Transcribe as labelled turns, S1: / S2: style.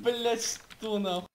S1: Блять, что нахуй?